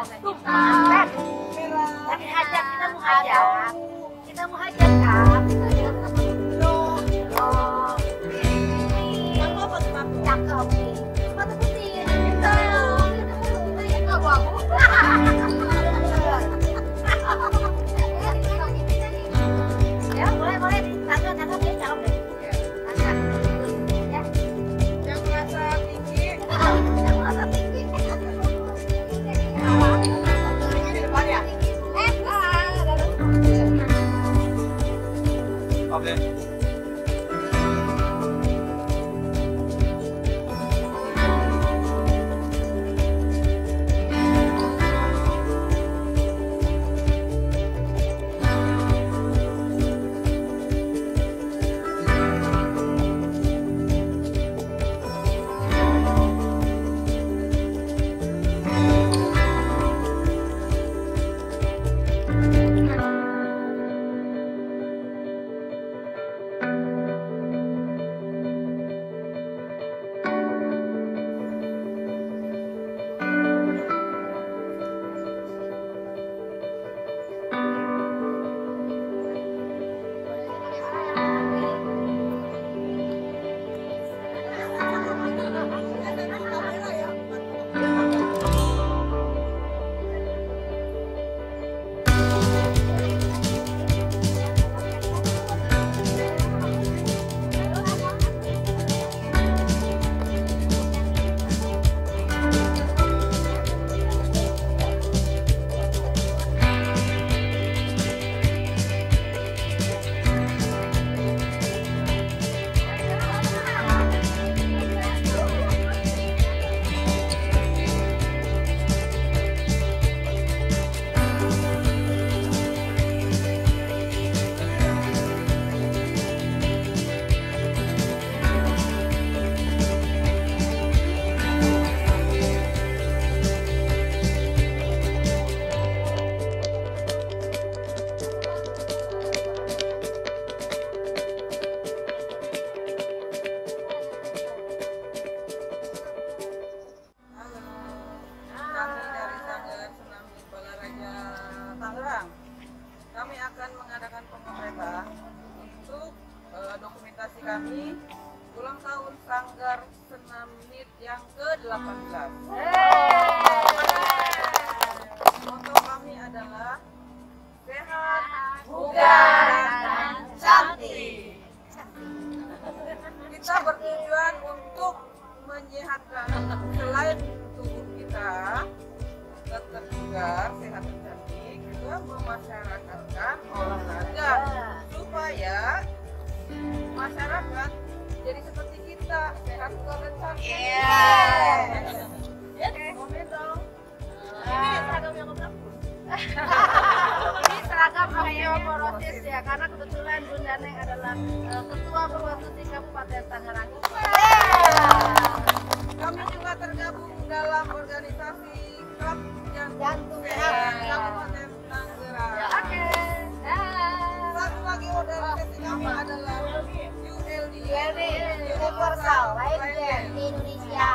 Kita muhajab. Kita muhajab. MIT yang ke-18. Moto kami adalah sehat, bugar, dan cantik. Kita bertujuan untuk menyehatkan selain tubuh kita tetap bugar, sehat dan cantik, juga memasyarakatkan olahraga Eh, Ketua Provinsi Kabupaten Tangerang. Kami juga tergabung dalam organisasi Klub Jantung Sehat ya. Kabupaten Tangerang. Ya, oke. Satu lagi organisasi oh. kami adalah ULD Universal Life Indonesia.